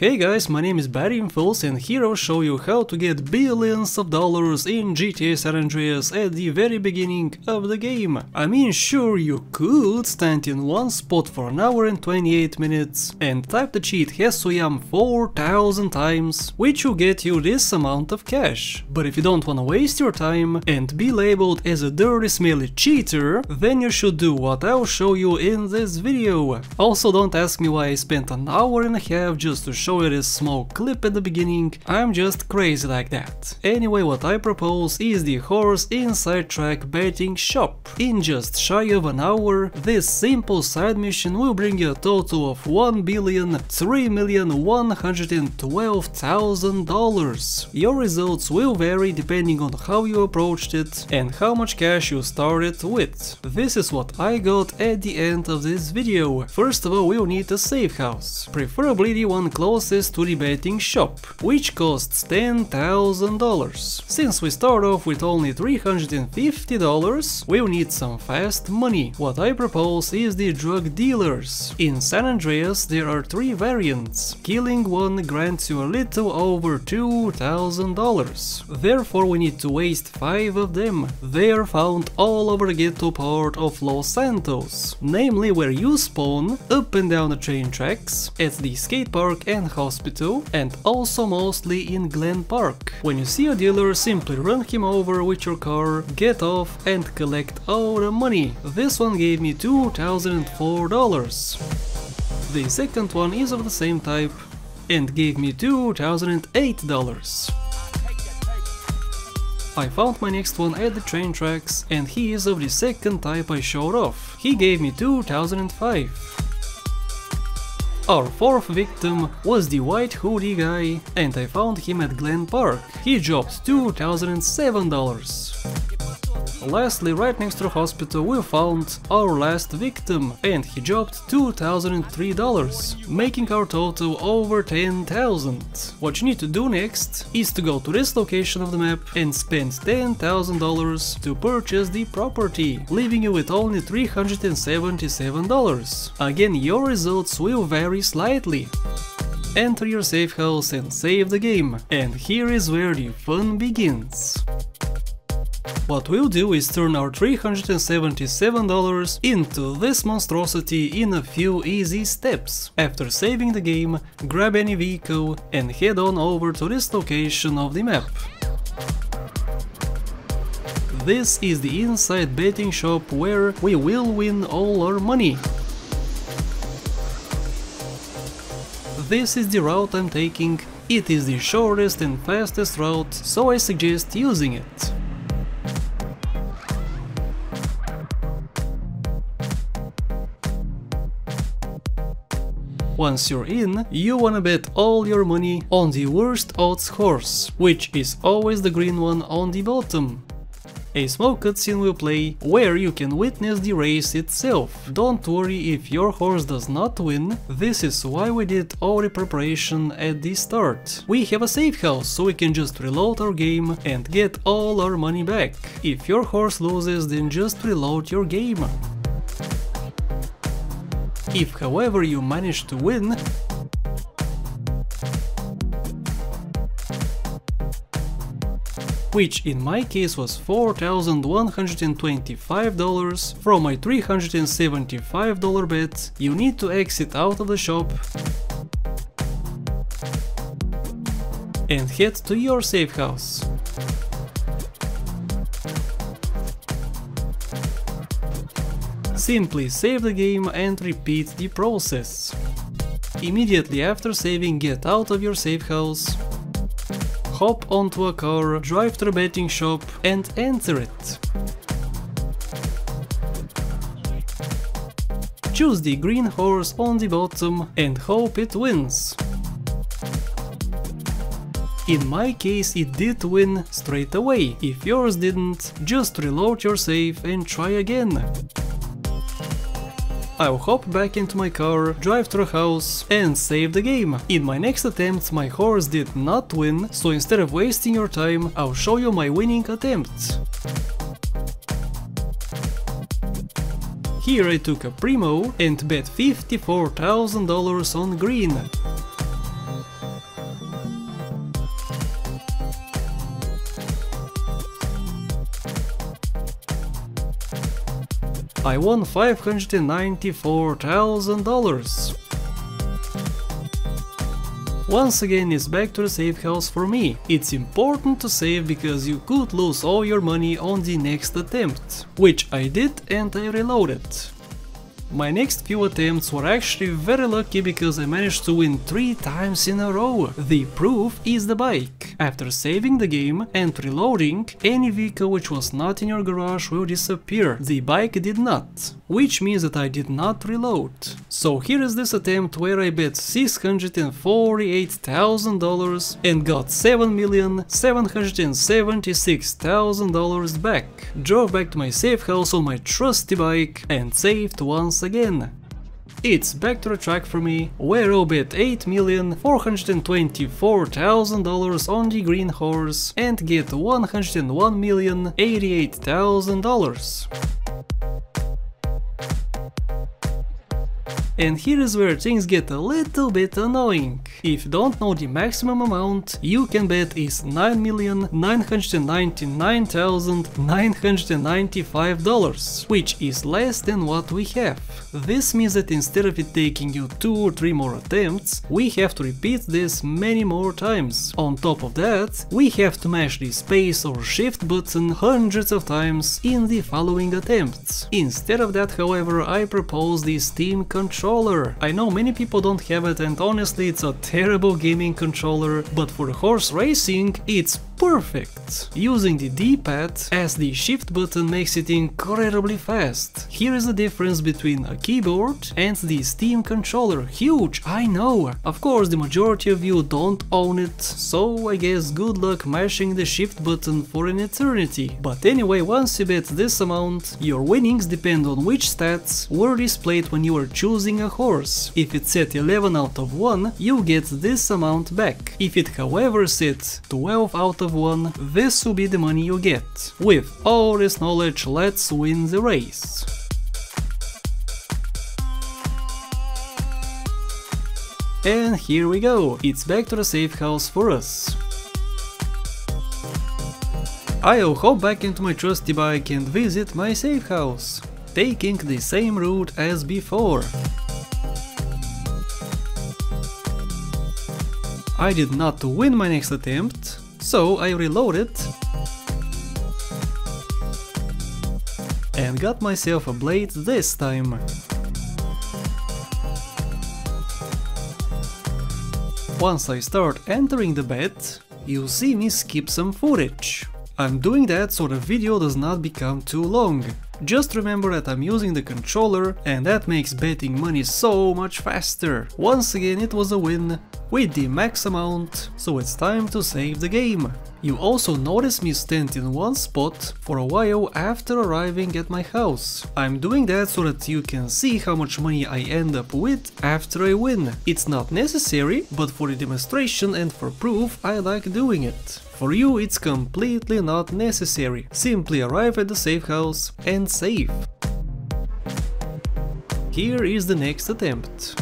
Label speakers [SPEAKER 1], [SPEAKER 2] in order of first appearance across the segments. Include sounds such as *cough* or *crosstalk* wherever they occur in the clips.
[SPEAKER 1] Hey guys, my name is Badinfos and here I'll show you how to get billions of dollars in GTA San Andreas at the very beginning of the game. I mean sure you could stand in one spot for an hour and 28 minutes and type the cheat HESOYAM 4000 times, which will get you this amount of cash. But if you don't wanna waste your time and be labeled as a dirty smelly cheater, then you should do what I'll show you in this video. Also don't ask me why I spent an hour and a half just to show show you this small clip at the beginning, I'm just crazy like that. Anyway, what I propose is the horse inside track betting shop. In just shy of an hour, this simple side mission will bring you a total of $1,3,112,000. Your results will vary depending on how you approached it and how much cash you started with. This is what I got at the end of this video. First of all, we'll need a safe house, preferably the one close closest to the betting shop, which costs $10,000. Since we start off with only $350, we'll need some fast money. What I propose is the drug dealers. In San Andreas there are three variants. Killing one grants you a little over $2,000. Therefore we need to waste 5 of them. They are found all over the ghetto part of Los Santos, namely where you spawn, up and down the train tracks, at the skate park and Hospital and also mostly in Glen Park. When you see a dealer, simply run him over with your car, get off and collect all the money. This one gave me $2004. The second one is of the same type and gave me $2008. I found my next one at the train tracks and he is of the second type I showed off. He gave me 2005. Our fourth victim was the white hoodie guy and I found him at Glen Park. He dropped $2007. Lastly, right next to hospital we found our last victim and he dropped $2003, making our total over 10,000. What you need to do next is to go to this location of the map and spend $10,000 to purchase the property, leaving you with only $377. Again, your results will vary slightly enter your safe house and save the game. And here is where the fun begins. What we'll do is turn our $377 into this monstrosity in a few easy steps. After saving the game, grab any vehicle and head on over to this location of the map. This is the inside betting shop where we will win all our money. This is the route I'm taking, it is the shortest and fastest route, so I suggest using it. Once you're in, you wanna bet all your money on the worst odds horse, which is always the green one on the bottom. A small cutscene will play where you can witness the race itself. Don't worry if your horse does not win, this is why we did all the preparation at the start. We have a safe house so we can just reload our game and get all our money back. If your horse loses then just reload your game. If however you manage to win, which in my case was $4,125 from my $375 bet, you need to exit out of the shop and head to your safe house. Simply save the game and repeat the process. Immediately after saving get out of your safe house, hop onto a car, drive to the betting shop and enter it. Choose the green horse on the bottom and hope it wins. In my case it did win straight away, if yours didn't, just reload your save and try again. I'll hop back into my car, drive to the house and save the game. In my next attempt my horse did not win, so instead of wasting your time, I'll show you my winning attempt. Here I took a primo and bet $54,000 on green. I won $594,000. Once again it's back to the safe house for me. It's important to save because you could lose all your money on the next attempt, which I did and I reloaded. My next few attempts were actually very lucky because I managed to win 3 times in a row. The proof is the bike. After saving the game and reloading, any vehicle which was not in your garage will disappear. The bike did not, which means that I did not reload. So here is this attempt where I bet $648,000 and got $7,776,000 back. Drove back to my safe house on my trusty bike and saved once once again. It's back to the track for me, where I bet $8,424,000 on the green horse and get $101,088,000. And here is where things get a little bit annoying. If you don't know the maximum amount you can bet is $9,999,995, which is less than what we have. This means that instead of it taking you 2 or 3 more attempts, we have to repeat this many more times. On top of that, we have to mash the space or shift button hundreds of times in the following attempts. Instead of that, however, I propose the Steam controller. I know many people don't have it and honestly it's a terrible gaming controller, but for horse racing it's perfect. Using the D-pad as the shift button makes it incredibly fast. Here is the difference between a keyboard and the Steam controller. Huge, I know. Of course the majority of you don't own it, so I guess good luck mashing the shift button for an eternity. But anyway, once you bet this amount, your winnings depend on which stats were displayed when you were choosing a horse. If it's set 11 out of 1, you get this amount back. If it however set 12 out of one, this will be the money you get. With all this knowledge, let's win the race. And here we go, it's back to the safe house for us. I'll hop back into my trusty bike and visit my safe house, taking the same route as before. I did not win my next attempt, so I reloaded and got myself a blade this time. Once I start entering the bed, you'll see me skip some footage. I'm doing that so the video does not become too long. Just remember that I'm using the controller and that makes betting money so much faster. Once again it was a win with the max amount, so it's time to save the game. You also notice me stand in one spot for a while after arriving at my house. I'm doing that so that you can see how much money I end up with after I win. It's not necessary, but for the demonstration and for proof I like doing it. For you it's completely not necessary, simply arrive at the safe house and save. Here is the next attempt.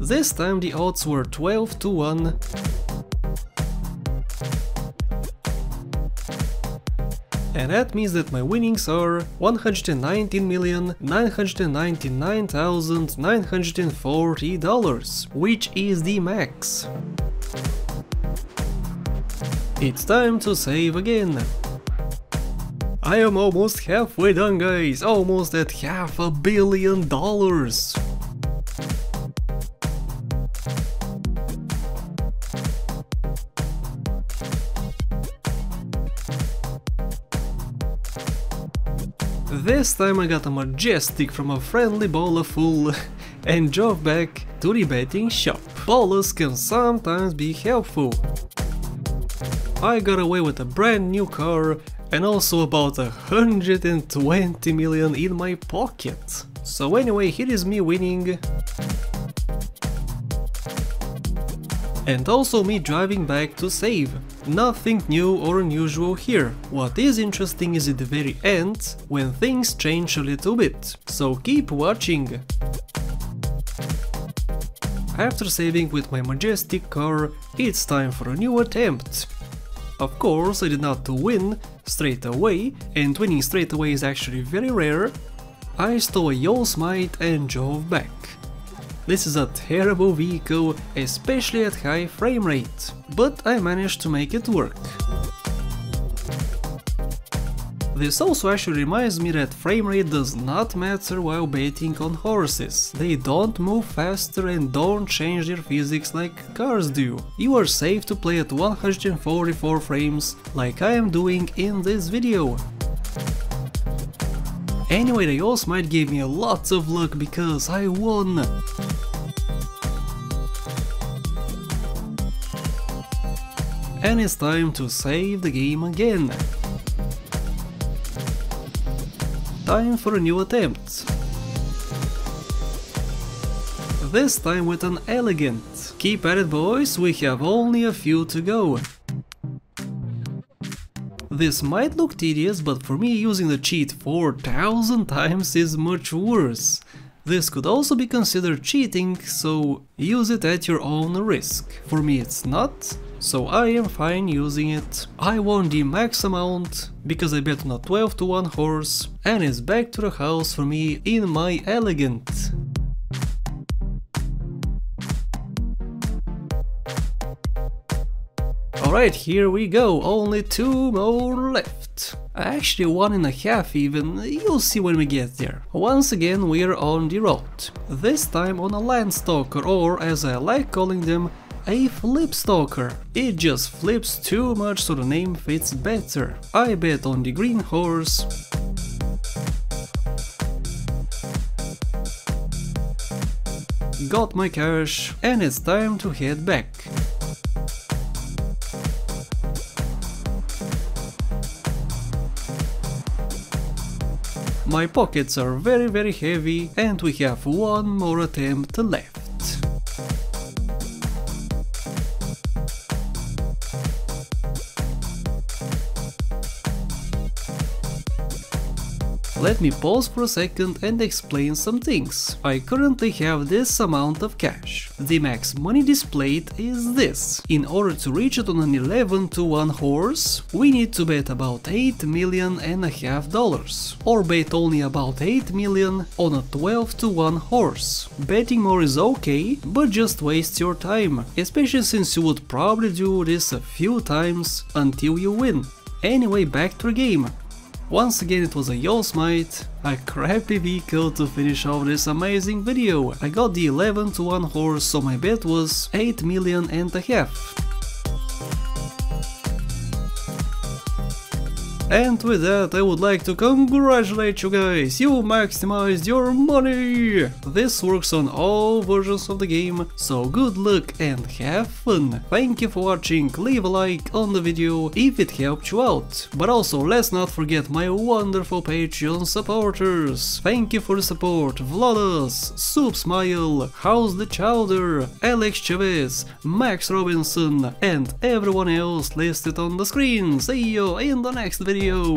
[SPEAKER 1] This time the odds were 12 to 1 and that means that my winnings are 119,999,940 dollars, which is the max. It's time to save again. I am almost halfway done guys, almost at half a billion dollars. This time I got a majestic from a friendly bola full *laughs* and drove back to the betting shop. Ballas can sometimes be helpful. I got away with a brand new car and also about 120 million in my pocket. So anyway, here is me winning and also me driving back to save. Nothing new or unusual here. What is interesting is at the very end, when things change a little bit, so keep watching. after saving with my majestic car, it's time for a new attempt. Of course, I did not win straight away, and winning straight away is actually very rare. I stole a Yosemite and drove back. This is a terrible vehicle, especially at high frame rate, but I managed to make it work. This also actually reminds me that frame rate does not matter while betting on horses. They don't move faster and don't change their physics like cars do. You are safe to play at 144 frames like I am doing in this video. Anyway, they also might give me lots of luck because I won. And it's time to save the game again. Time for a new attempt. This time with an elegant. Keep at it boys, we have only a few to go. This might look tedious, but for me using the cheat 4000 times is much worse. This could also be considered cheating, so use it at your own risk. For me it's not, so I am fine using it. I won the max amount because I bet on a 12 to 1 horse and it's back to the house for me in my elegant. Alright, here we go, only two more left. Actually one and a half even, you'll see when we get there. Once again we're on the road. This time on a Landstalker or as I like calling them, a flip stalker. It just flips too much so the name fits better. I bet on the green horse. Got my cash and it's time to head back. My pockets are very very heavy and we have one more attempt left. Let me pause for a second and explain some things. I currently have this amount of cash. The max money displayed is this. In order to reach it on an 11 to 1 horse, we need to bet about 8 million and a half dollars. Or bet only about 8 million on a 12 to 1 horse. Betting more is okay, but just wastes your time, especially since you would probably do this a few times until you win. Anyway, back to the game. Once again it was a Yosemite, a crappy vehicle to finish off this amazing video. I got the 11 to 1 horse so my bet was 8 million and a half. And with that I would like to congratulate you guys, you maximized your money! This works on all versions of the game, so good luck and have fun! Thank you for watching, leave a like on the video if it helped you out. But also let's not forget my wonderful Patreon supporters! Thank you for the support, Vladas, Soup Smile, House the Chowder, Alex Chavez, Max Robinson and everyone else listed on the screen. See you in the next video! Radio.